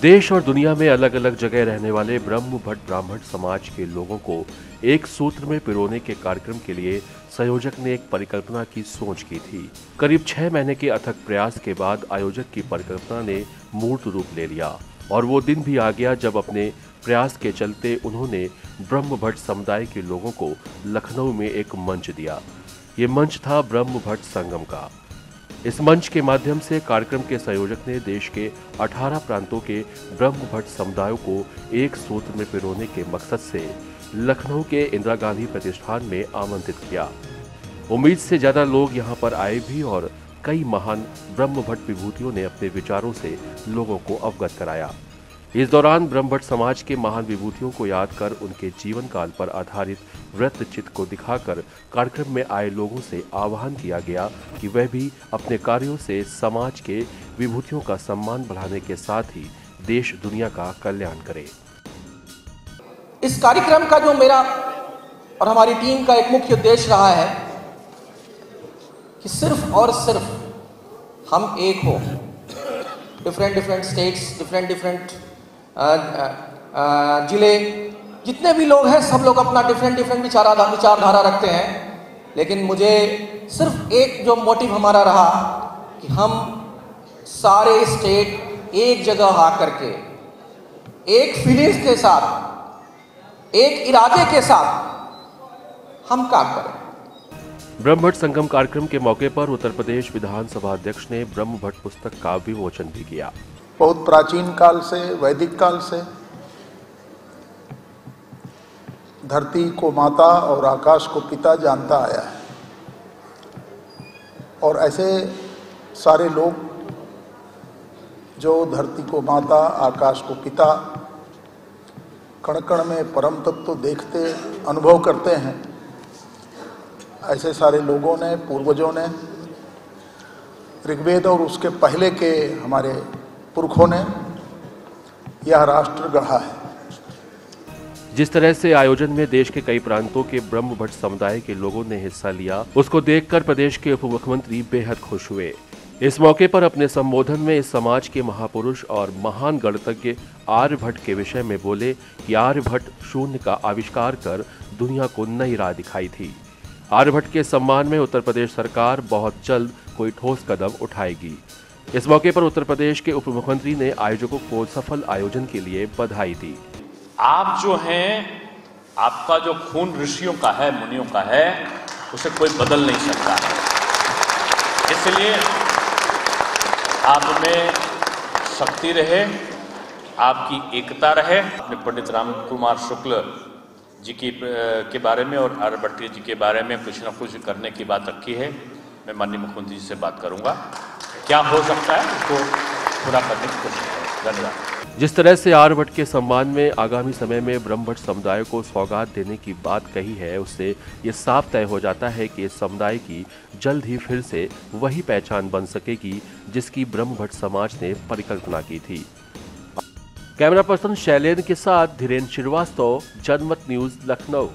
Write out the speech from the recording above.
देश और दुनिया में अलग अलग जगह रहने वाले ब्रह्म भट्ट ब्राह्मण समाज के लोगों को एक सूत्र में पिरोने के कार्यक्रम के लिए संयोजक ने एक परिकल्पना की सोच की थी। करीब छह महीने के अथक प्रयास के बाद आयोजक की परिकल्पना ने मूर्त रूप ले लिया और वो दिन भी आ गया जब अपने प्रयास के चलते उन्होंने ब्रह्म भट्ट समुदाय के लोगों को लखनऊ में एक मंच दिया। ये मंच था ब्रह्म भट्ट संगम का। इस मंच के माध्यम से कार्यक्रम के संयोजक ने देश के 18 प्रांतों के ब्रह्म भट्ट समुदायों को एक सूत्र में पिरोने के मकसद से लखनऊ के इंदिरा गांधी प्रतिष्ठान में आमंत्रित किया। उम्मीद से ज़्यादा लोग यहाँ पर आए भी और कई महान ब्रह्म भट्ट विभूतियों ने अपने विचारों से लोगों को अवगत कराया। इस दौरान ब्रह्मभट्ट समाज के महान विभूतियों को याद कर उनके जीवन काल पर आधारित वृत्त चित्र को दिखाकर कार्यक्रम में आए लोगों से आह्वान किया गया कि वह भी अपने कार्यों से समाज के विभूतियों का सम्मान बढ़ाने के साथ ही देश दुनिया का कल्याण करे। इस कार्यक्रम का जो मेरा और हमारी टीम का एक मुख्य उद्देश्य रहा है कि सिर्फ़ और सिर्फ़ हम एक हो। Different different states different different ज़िले, जितने भी लोग हैं, सब लोग अपना डिफरेंट डिफरेंट विचारा विचारधारा रखते हैं। लेकिन मुझे सिर्फ़ एक जो मोटिव हमारा रहा, कि हम सारे स्टेट एक जगह आकर के, एक फीलिंग्स के साथ, एक इरादे के साथ हम काम करें। ब्रह्मभट्ट संगम कार्यक्रम के मौके पर उत्तर प्रदेश विधानसभा अध्यक्ष ने ब्रह्मभट्ट पुस्तक का विमोचन भी किया। बहुत प्राचीन काल से, वैदिक काल से। धरती को माता और आकाश को पिता जानता आया है। और ऐसे सारे लोग जो धरती को माता, आकाश को पिता कण कण में परम तत्व तो देखते, अनुभव करते हैं, ऐसे सारे लोगों ने, पूर्वजों ने ऋग्वेद और उसके पहले के हमारे पुरखों ने यह राष्ट्र गढ़ा है। जिस तरह से आयोजन में देश के कई प्रांतों के ब्रह्म भट्ट समुदाय के लोगों ने हिस्सा लिया, उसको देखकर प्रदेश के उप मुख्यमंत्री बेहद खुश हुए। इस मौके पर अपने संबोधन में इस समाज के महापुरुष और महान गणतज्ञ आर्यभट्ट के विषय में बोले कि आर्यभट्ट शून्य का आविष्कार कर दुनिया को नई राह दिखाई थी। आर्यभट्ट के सम्मान में उत्तर प्रदेश सरकार बहुत जल्द कोई ठोस कदम उठाएगी। इस मौके पर उत्तर प्रदेश के उप मुख्यमंत्री ने आयोजकों को सफल आयोजन के लिए बधाई दी। आप जो हैं, आपका जो खून ऋषियों का है, मुनियों का है, उसे कोई बदल नहीं सकता। है इसलिए आप में शक्ति रहे, आपकी एकता रहे। अपने पंडित राम कुमार शुक्ल जी की के बारे में और आर्यभट्टी जी के बारे में कुछ ना कुछ करने की बात रखी है। मैं माननीय मुख्यमंत्री जी से बात करूँगा। क्या हो सकता है? उसको पूरा करने की कोशिश करें। धन्यवाद। जिस तरह से आर्यभट्ट के सम्मान में आगामी समय में ब्रह्मभट्ट समुदाय को सौगात देने की बात कही है, उससे ये साफ़ तय हो जाता है कि इस समुदाय की जल्द ही फिर से वही पहचान बन सकेगी जिसकी ब्रह्मभट्ट समाज ने परिकल्पना की थी। कैमरा पर्सन शैलेंद्र के साथ धीरेन्द्र श्रीवास्तव, जनमत न्यूज़ लखनऊ।